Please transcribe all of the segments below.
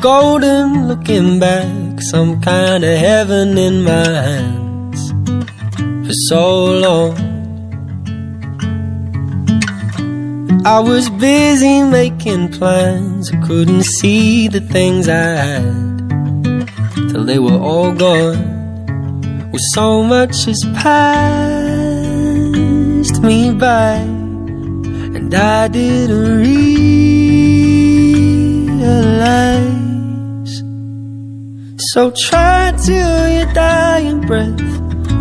golden looking back, some kind of heaven in my hands for so long. I was busy making plans, I couldn't see the things I had till they were all gone. Well, so much has passed me by, and I didn't realize. So try till your dying breath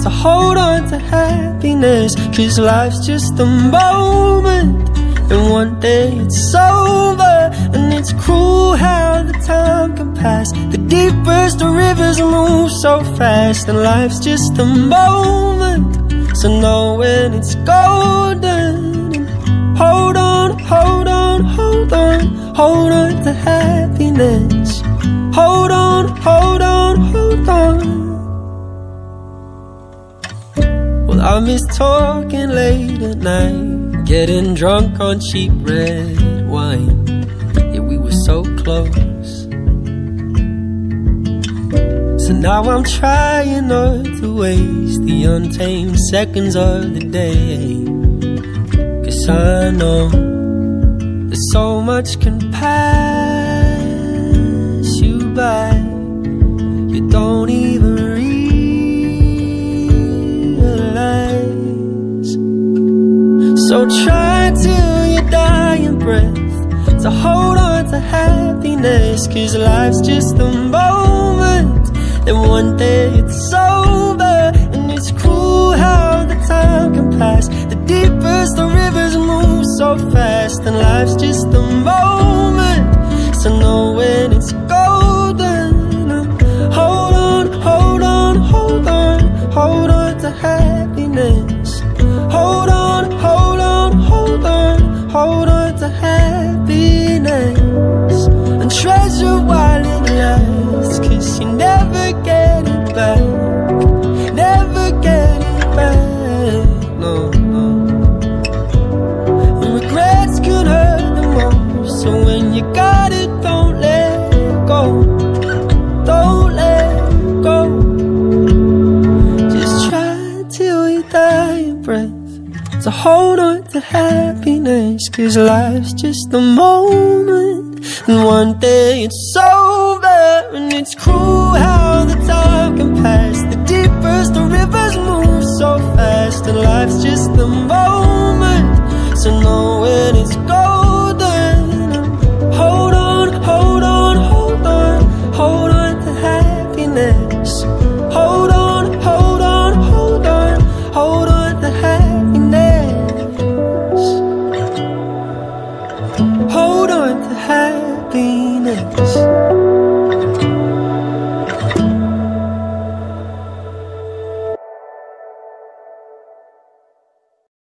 to hold on to happiness, cause life's just a moment. And one day it's over. And it's cruel how the time can pass. The deepest of rivers move so fast And life's just a moment. So know when it's golden. Hold on, hold on, hold on Hold on to happiness I miss talking late at night Getting drunk on cheap red wine. Yeah, we were so close. So now I'm trying not to waste The untamed seconds of the day. Cause I know That so much can pass try till your dying breath. To hold on to happiness Cause life's just a moment. And one day it's over And it's cruel how the time can pass. The deepest the rivers move so fast And life's just a moment. So know when till you die in breath To hold on to happiness Cause life's just a moment. And one day it's over And it's cruel how the time can pass. The deepest the rivers move so fast And life's just a moment. So know when it's